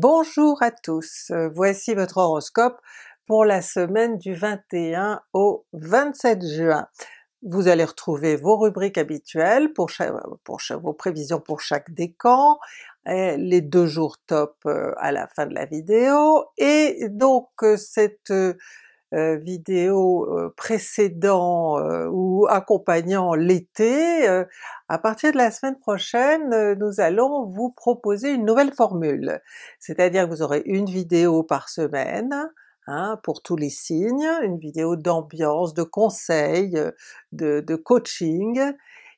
Bonjour à tous, voici votre horoscope pour la semaine du 21 au 27 juin. Vous allez retrouver vos rubriques habituelles pour, vos prévisions pour chaque décan, les deux jours top euh, à la fin de la vidéo, et donc euh, cette euh, vidéo précédent ou accompagnant l'été, à partir de la semaine prochaine nous allons vous proposer une nouvelle formule. C'est-à-dire que vous aurez une vidéo par semaine, Hein, pour tous les signes, une vidéo d'ambiance, de conseils, de, coaching,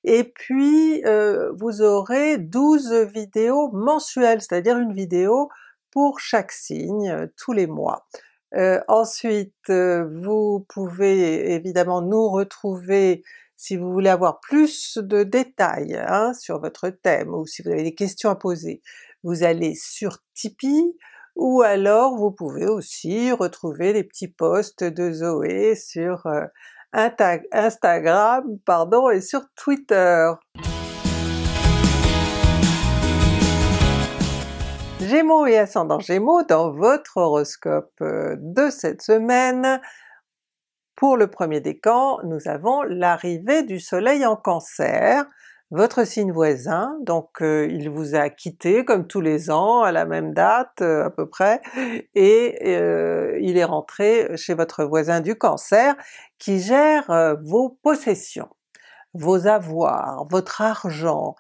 et puis euh, vous aurez 12 vidéos mensuelles, c'est-à-dire une vidéo pour chaque signe tous les mois. Euh, ensuite vous pouvez évidemment nous retrouver si vous voulez avoir plus de détails hein, sur votre thème ou si vous avez des questions à poser, vous allez sur Tipeee, ou alors vous pouvez aussi retrouver les petits posts de Zoé sur euh, Instagram pardon, et sur Twitter. Gémeaux et ascendant Gémeaux dans votre horoscope euh, de cette semaine. Pour le premier décan, nous avons l'arrivée du soleil en Cancer, votre signe voisin, donc euh, il vous a quitté comme tous les ans à la même date euh, à peu près, et il est rentré chez votre voisin du Cancer qui gère vos possessions, vos avoirs, votre argent,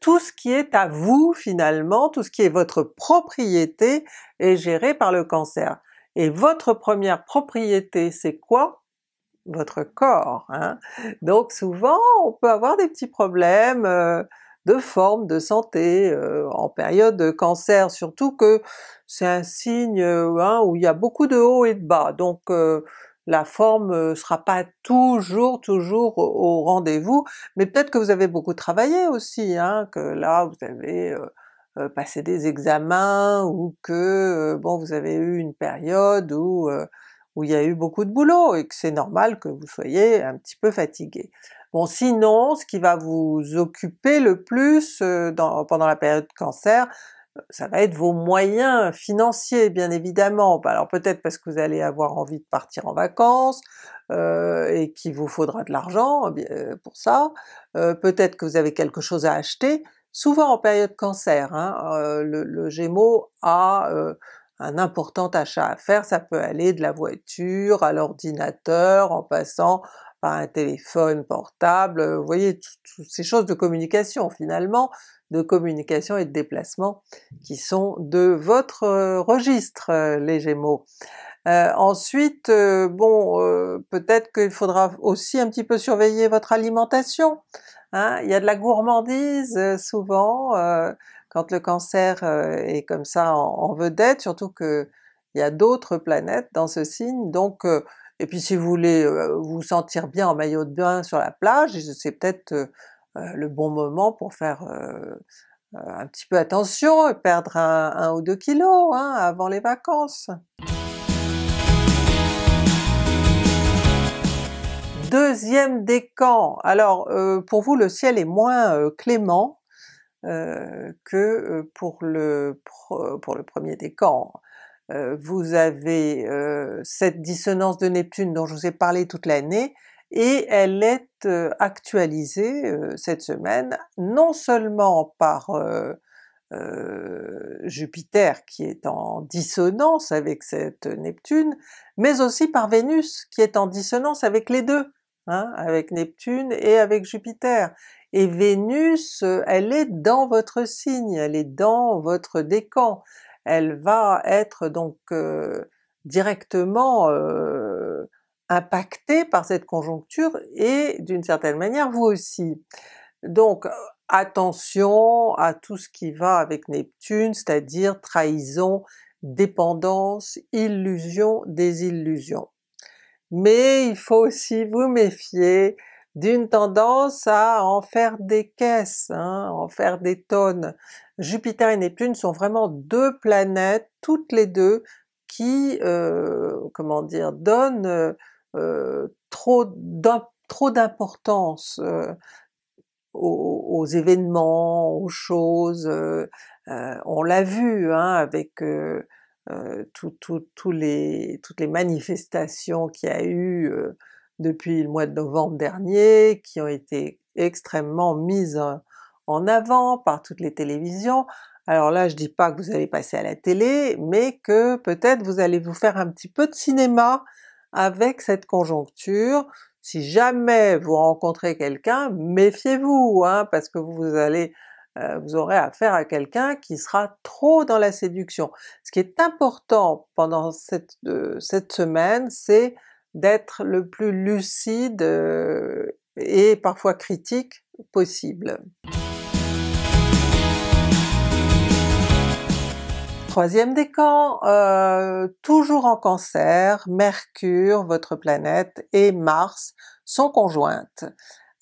tout ce qui est à vous finalement, tout ce qui est votre propriété est géré par le Cancer. Et votre première propriété c'est quoi? votre corps. Hein. Donc souvent on peut avoir des petits problèmes euh, de forme, de santé, euh, en période de cancer, surtout que c'est un signe euh, hein, où il y a beaucoup de hauts et de bas, la forme sera pas toujours toujours au rendez-vous, mais peut-être que vous avez beaucoup travaillé aussi, hein, que là vous avez passé des examens ou que bon vous avez eu une période où où il y a eu beaucoup de boulot et que c'est normal que vous soyez un petit peu fatigué. Bon sinon, ce qui va vous occuper le plus euh, pendant la période cancer, euh, ça va être vos moyens financiers bien évidemment. Bah, alors peut-être parce que vous allez avoir envie de partir en vacances, euh, et qu'il vous faudra de l'argent pour ça, peut-être que vous avez quelque chose à acheter, souvent en période cancer, hein, le, le, Gémeaux a un important achat à faire, ça peut aller de la voiture à l'ordinateur, en passant par un téléphone portable, vous voyez toutes ces choses de communication finalement, de communication et de déplacement qui sont de votre euh, registre euh, les Gémeaux. Euh, ensuite, bon, peut-être qu'il faudra aussi un petit peu surveiller votre alimentation, hein? il y a de la gourmandise souvent, quand le cancer euh, est comme ça en, vedette, surtout que il y a d'autres planètes dans ce signe, donc euh, et puis si vous voulez euh, vous sentir bien en maillot de bain sur la plage, c'est peut-être le bon moment pour faire un petit peu attention et perdre un, ou deux kilos hein, avant les vacances. Deuxième décan, alors pour vous le ciel est moins clément, euh, que euh, pour le, pour le premier décan. Euh, vous avez cette dissonance de Neptune dont je vous ai parlé toute l'année, et elle est actualisée cette semaine non seulement par Jupiter qui est en dissonance avec cette Neptune, mais aussi par Vénus qui est en dissonance avec les deux, hein, avec Neptune et avec Jupiter. Et Vénus, euh, elle est dans votre signe, elle est dans votre décan, elle va être donc euh, directement euh, impactée par cette conjoncture et d'une certaine manière vous aussi. Donc attention à tout ce qui va avec Neptune, c'est-à-dire trahison, dépendance, illusion, désillusion. Mais il faut aussi vous méfier d'une tendance à en faire des caisses, hein, en faire des tonnes. Jupiter et Neptune sont vraiment deux planètes, toutes les deux, qui, euh, comment dire, donnent euh, trop d'importance, euh, aux, événements, aux choses, on l'a vu hein, avec toutes les manifestations qu'il y a eu depuis le mois de novembre dernier, qui ont été extrêmement mises en avant par toutes les télévisions. Alors là je dis pas que vous allez passer à la télé, mais que peut-être vous allez vous faire un petit peu de cinéma avec cette conjoncture. Si jamais vous rencontrez quelqu'un, méfiez-vous, hein, parce que vous allez euh, vous aurez affaire à quelqu'un qui sera trop dans la séduction. Ce qui est important pendant cette, euh, cette semaine, c'est d'être le plus lucide euh, et parfois critique possible. Troisième décan, euh, toujours en Cancer, Mercure, votre planète, et Mars sont conjointes.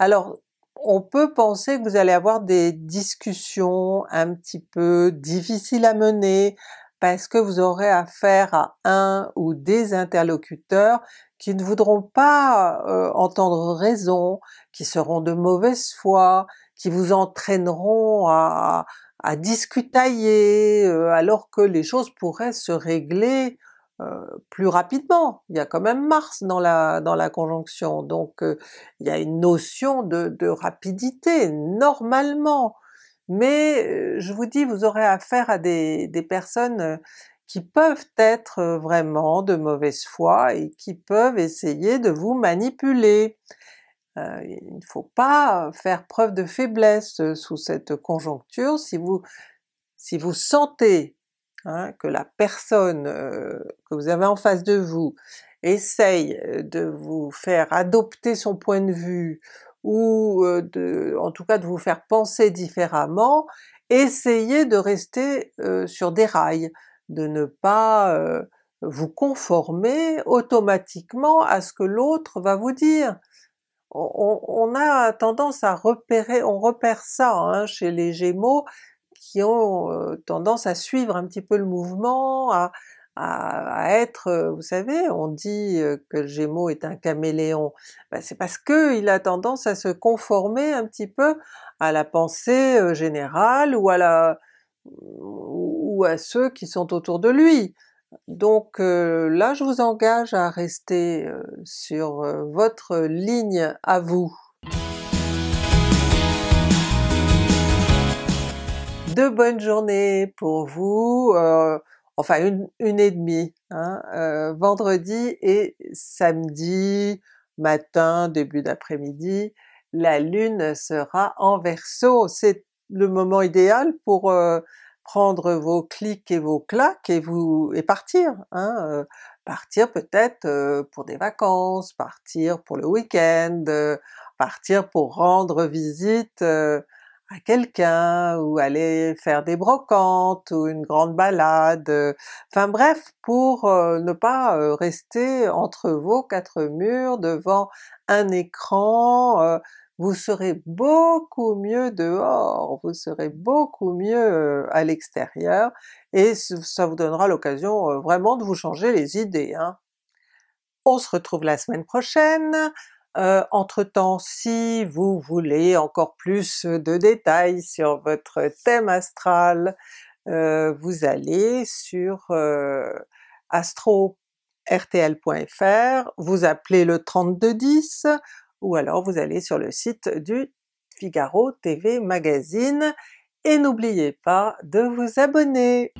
Alors on peut penser que vous allez avoir des discussions un petit peu difficiles à mener, parce que vous aurez affaire à un ou des interlocuteurs qui ne voudront pas euh, entendre raison, qui seront de mauvaise foi, qui vous entraîneront à, à discutailler, euh, alors que les choses pourraient se régler euh, plus rapidement. Il y a quand même Mars dans la, dans la conjonction, donc euh, il y a une notion de, de rapidité, normalement. Mais je vous dis, vous aurez affaire à des, des personnes qui peuvent être vraiment de mauvaise foi et qui peuvent essayer de vous manipuler. Euh, il ne faut pas faire preuve de faiblesse euh, sous cette conjoncture. Si vous, si vous sentez hein, que la personne euh, que vous avez en face de vous essaye de vous faire adopter son point de vue, ou de, en tout cas de vous faire penser différemment, essayez de rester sur des rails, de ne pas vous conformer automatiquement à ce que l'autre va vous dire. On, a tendance à repérer, on repère ça hein, chez les Gémeaux qui ont euh, tendance à suivre un petit peu le mouvement, à, être, euh, vous savez, on dit euh, que le Gémeaux est un caméléon, ben, c'est parce qu'il a tendance à se conformer un petit peu à la pensée générale ou à la à ceux qui sont autour de lui. Donc euh, là je vous engage à rester euh, sur euh, votre ligne à vous. De bonnes journées pour vous, enfin une, une, et demie, hein, vendredi et samedi matin, début d'après-midi, la Lune sera en Verseau, c'est le moment idéal pour prendre vos clics et vos claques et vous et partir, hein, euh, partir peut-être euh, pour des vacances, partir pour le week-end, euh, partir pour rendre visite à quelqu'un, ou aller faire des brocantes, ou une grande balade, enfin bref, pour ne pas rester entre vos quatre murs devant un écran, vous serez beaucoup mieux dehors, vous serez beaucoup mieux euh, à l'extérieur, et ça vous donnera l'occasion euh, vraiment de vous changer les idées. Hein. On se retrouve la semaine prochaine, euh, entre-temps si vous voulez encore plus de détails sur votre thème astral, vous allez sur astro-rtl.fr, vous appelez le 3210, ou alors vous allez sur le site du Figaro TV Magazine, et n'oubliez pas de vous abonner!